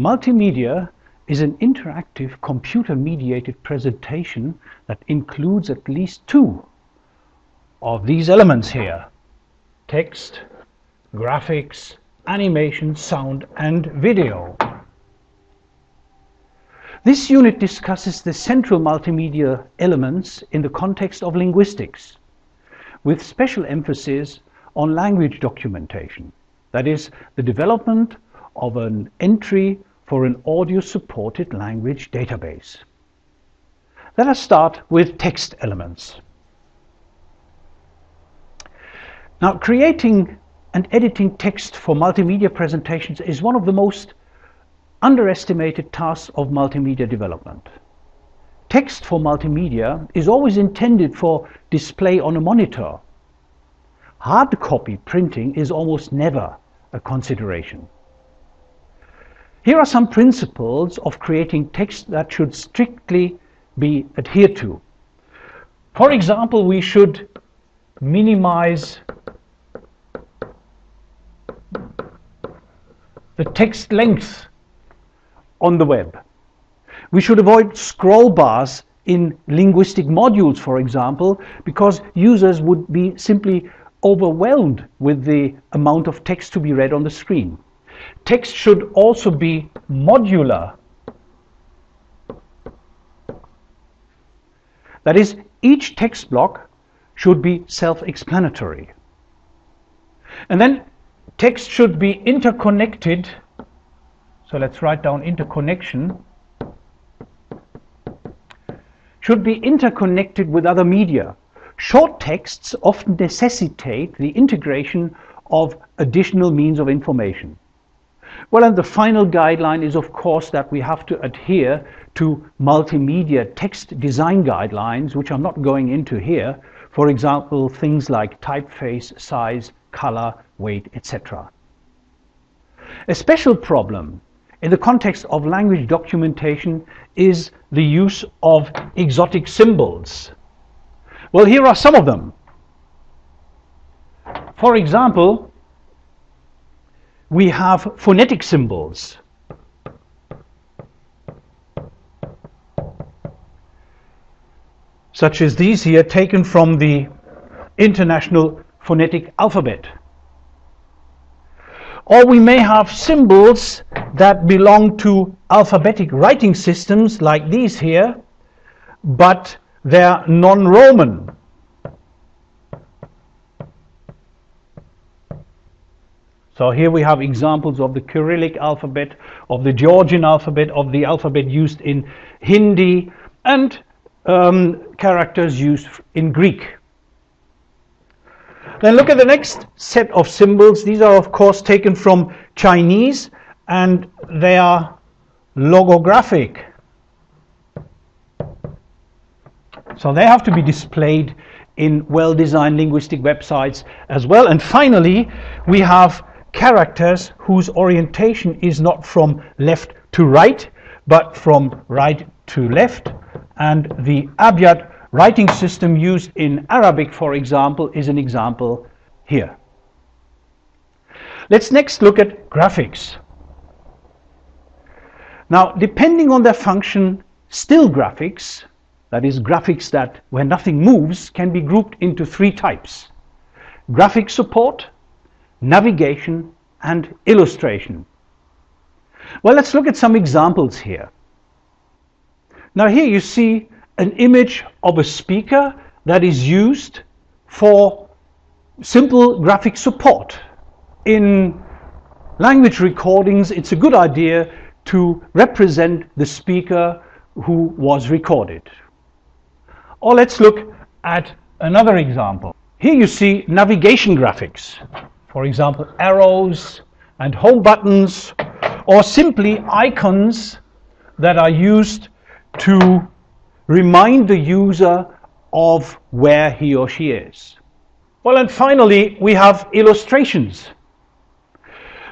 Multimedia is an interactive computer-mediated presentation that includes at least two of these elements here. Text, graphics, animation, sound and video. This unit discusses the central multimedia elements in the context of linguistics, with special emphasis on language documentation, that is, the development of an entry for an audio-supported language database. Let us start with text elements. Now, creating and editing text for multimedia presentations is one of the most underestimated tasks of multimedia development. Text for multimedia is always intended for display on a monitor. Hard copy printing is almost never a consideration. Here are some principles of creating text that should strictly be adhered to. For example, we should minimize the text length on the web. We should avoid scroll bars in linguistic modules, for example, because users would be simply overwhelmed with the amount of text to be read on the screen. Text should also be modular. That is, each text block should be self-explanatory. And then text should be interconnected so let's write down interconnection. Should be interconnected with other media. Short texts often necessitate the integration of additional means of information. Well, and the final guideline is, of course, that we have to adhere to multimedia text design guidelines, which I'm not going into here. For example, things like typeface, size, color, weight, etc. A special problem in the context of language documentation is the use of exotic symbols. Well, here are some of them. For example, we have phonetic symbols. Such as these here, taken from the International Phonetic Alphabet. Or we may have symbols that belong to alphabetic writing systems like these here, but they're non-Roman. So here we have examples of the Cyrillic alphabet, of the Georgian alphabet, of the alphabet used in Hindi, and um, characters used in Greek. Then look at the next set of symbols. These are, of course, taken from Chinese and they are logographic. So they have to be displayed in well-designed linguistic websites as well. And finally, we have characters whose orientation is not from left to right, but from right to left. And the Abjad writing system used in Arabic, for example, is an example here. Let's next look at graphics. Now, depending on their function, still graphics, that is graphics that where nothing moves, can be grouped into three types. Graphic support, navigation, and illustration. Well, let's look at some examples here. Now here you see an image of a speaker that is used for simple graphic support. In language recordings, it's a good idea to represent the speaker who was recorded. Or let's look at another example. Here you see navigation graphics. For example, arrows and home buttons, or simply icons that are used to remind the user of where he or she is. Well, and finally, we have illustrations.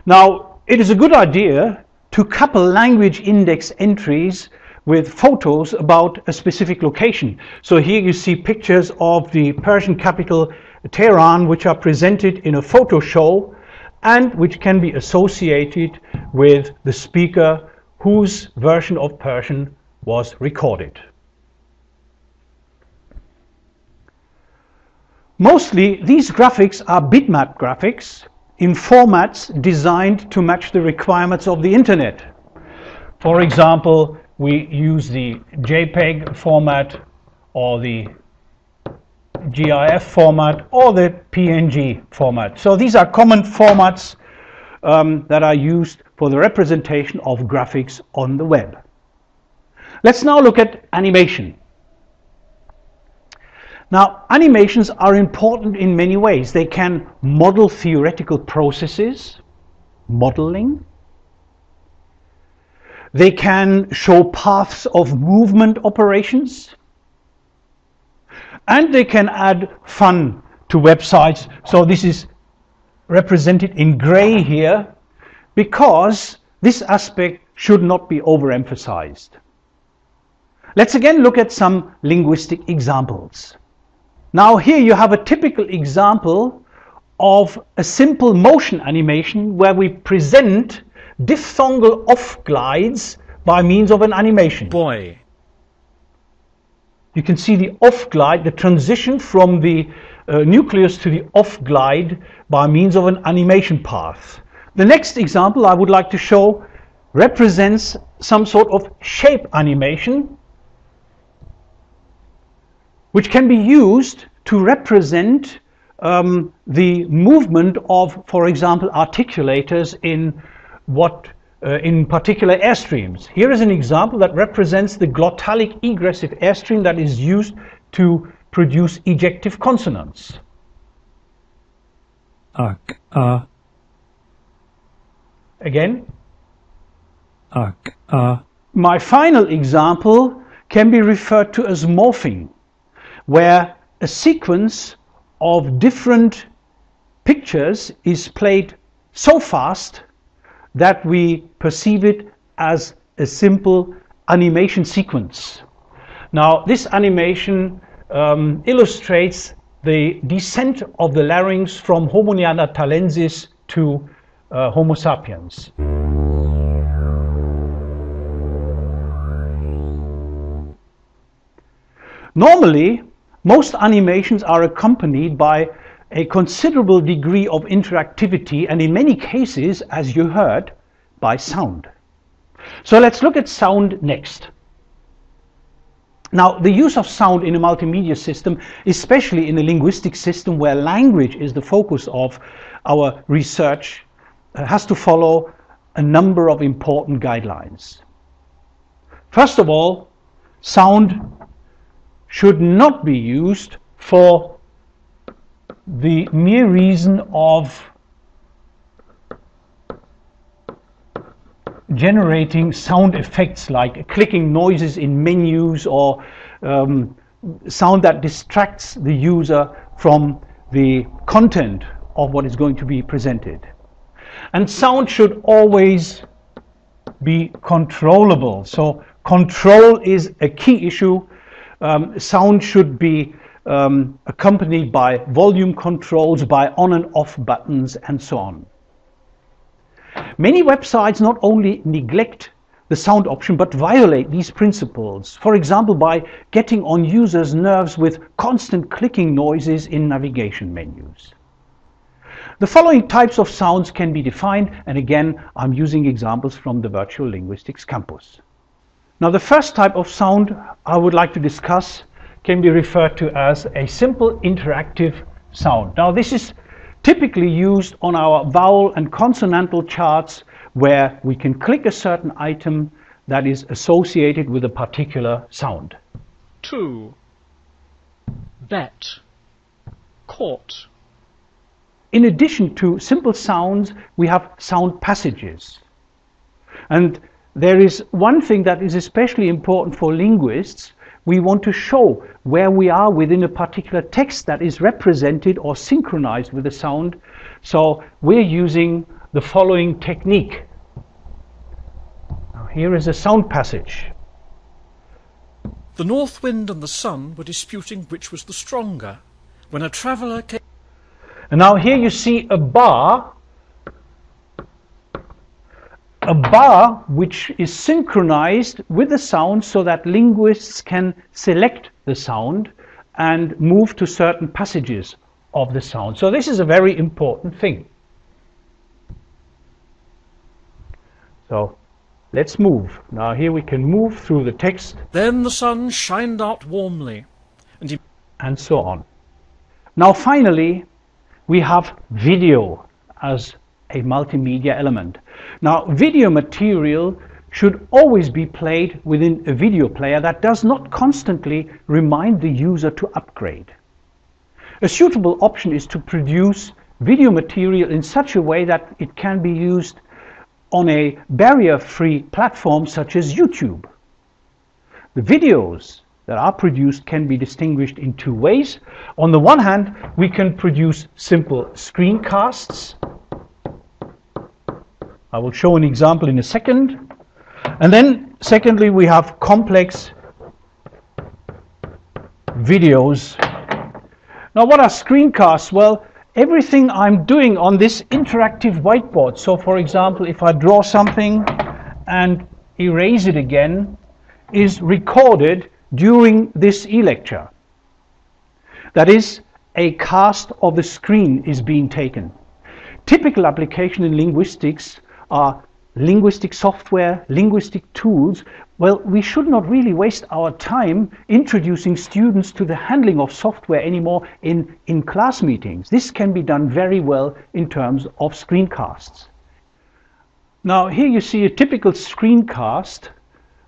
Now, it is a good idea to couple language index entries with photos about a specific location. So here you see pictures of the Persian capital Tehran, which are presented in a photo show and which can be associated with the speaker whose version of Persian was recorded. Mostly, these graphics are bitmap graphics in formats designed to match the requirements of the internet. For example, we use the JPEG format or the GIF format or the PNG format. So these are common formats um, that are used for the representation of graphics on the web. Let's now look at animation. Now, animations are important in many ways. They can model theoretical processes, modeling. They can show paths of movement operations. And they can add fun to websites. So this is represented in gray here because this aspect should not be overemphasized. Let's again look at some linguistic examples. Now here you have a typical example of a simple motion animation where we present diphthongal off glides by means of an animation. Boy. You can see the off glide, the transition from the uh, nucleus to the off glide by means of an animation path. The next example I would like to show represents some sort of shape animation which can be used to represent um, the movement of, for example, articulators in what uh, in particular airstreams. Here is an example that represents the glottalic egressive airstream that is used to produce ejective consonants. Ak, a. Again. Ak, a. My final example can be referred to as morphing where a sequence of different pictures is played so fast that we perceive it as a simple animation sequence. Now, this animation um, illustrates the descent of the larynx from Homo neanderthalensis to uh, Homo sapiens. Normally, most animations are accompanied by a considerable degree of interactivity and in many cases, as you heard, by sound. So let's look at sound next. Now, the use of sound in a multimedia system, especially in a linguistic system where language is the focus of our research, uh, has to follow a number of important guidelines. First of all, sound should not be used for the mere reason of generating sound effects like clicking noises in menus or um, sound that distracts the user from the content of what is going to be presented. And sound should always be controllable. So control is a key issue um, sound should be um, accompanied by volume controls, by on and off buttons, and so on. Many websites not only neglect the sound option but violate these principles, for example by getting on users' nerves with constant clicking noises in navigation menus. The following types of sounds can be defined, and again, I'm using examples from the Virtual Linguistics Campus. Now the first type of sound I would like to discuss can be referred to as a simple interactive sound. Now this is typically used on our vowel and consonantal charts where we can click a certain item that is associated with a particular sound. Two. Bet. Caught. In addition to simple sounds, we have sound passages. And there is one thing that is especially important for linguists. We want to show where we are within a particular text that is represented or synchronized with the sound. So we're using the following technique. Now here is a sound passage. The north wind and the sun were disputing which was the stronger. When a traveller came. And now here you see a bar a bar which is synchronized with the sound so that linguists can select the sound and move to certain passages of the sound. So this is a very important thing. So let's move. Now here we can move through the text. Then the sun shined out warmly, and he and so on. Now finally, we have video as a multimedia element. Now video material should always be played within a video player that does not constantly remind the user to upgrade. A suitable option is to produce video material in such a way that it can be used on a barrier-free platform such as YouTube. The videos that are produced can be distinguished in two ways. On the one hand, we can produce simple screencasts. I will show an example in a second. And then, secondly, we have complex videos. Now, what are screencasts? Well, everything I'm doing on this interactive whiteboard. So, for example, if I draw something and erase it again, is recorded during this e-lecture. That is, a cast of the screen is being taken. Typical application in linguistics are linguistic software, linguistic tools. Well, we should not really waste our time introducing students to the handling of software anymore in, in class meetings. This can be done very well in terms of screencasts. Now, here you see a typical screencast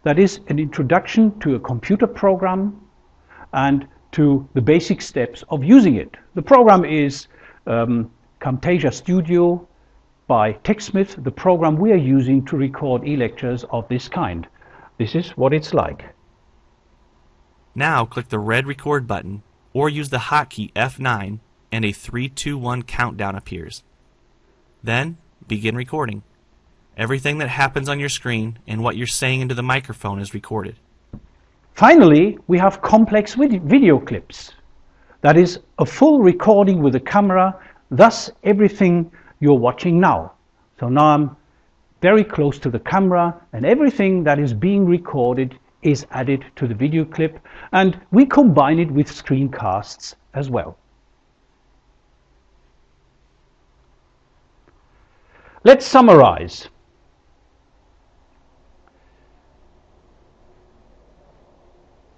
that is an introduction to a computer program and to the basic steps of using it. The program is um, Camtasia Studio by TechSmith, the program we are using to record e-lectures of this kind. This is what it's like. Now click the red record button or use the hotkey F9 and a 321 countdown appears. Then begin recording. Everything that happens on your screen and what you're saying into the microphone is recorded. Finally, we have complex video clips. That is a full recording with a camera, thus everything you're watching now. So now I'm very close to the camera and everything that is being recorded is added to the video clip and we combine it with screencasts as well. Let's summarize.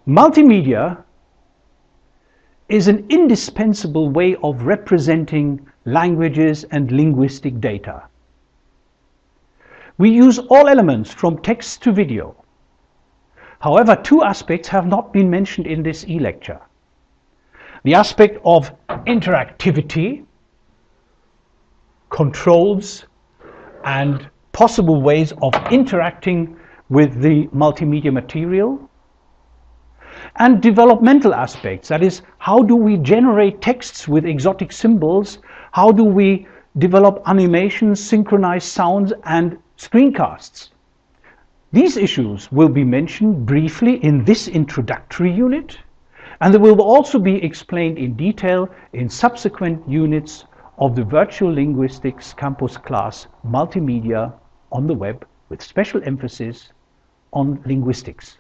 Multimedia is an indispensable way of representing languages and linguistic data. We use all elements from text to video. However, two aspects have not been mentioned in this e-lecture. The aspect of interactivity, controls, and possible ways of interacting with the multimedia material, and developmental aspects. That is, how do we generate texts with exotic symbols? How do we develop animations, synchronize sounds, and screencasts? These issues will be mentioned briefly in this introductory unit, and they will also be explained in detail in subsequent units of the Virtual Linguistics Campus class Multimedia on the web with special emphasis on linguistics.